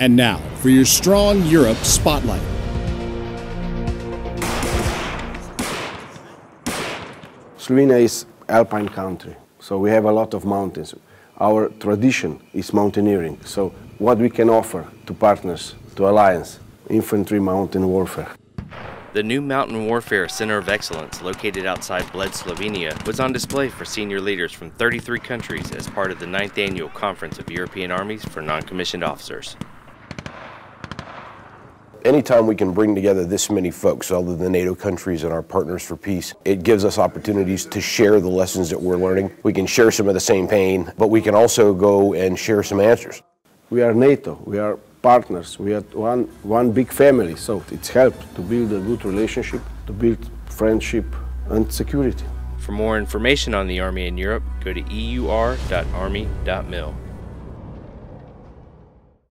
And now for your Strong Europe Spotlight. Slovenia is alpine country, so we have a lot of mountains. Our tradition is mountaineering, so what we can offer to partners, to alliance, infantry mountain warfare. The new Mountain Warfare Center of Excellence, located outside Bled, Slovenia, was on display for senior leaders from 33 countries as part of the 9th Annual Conference of European Armies for Non-Commissioned Officers. Anytime we can bring together this many folks, other than NATO countries and our partners for peace, it gives us opportunities to share the lessons that we're learning. We can share some of the same pain, but we can also go and share some answers. We are NATO, we are partners, we are one, one big family, so it's helped to build a good relationship, to build friendship and security. For more information on the Army in Europe, go to eur.army.mil.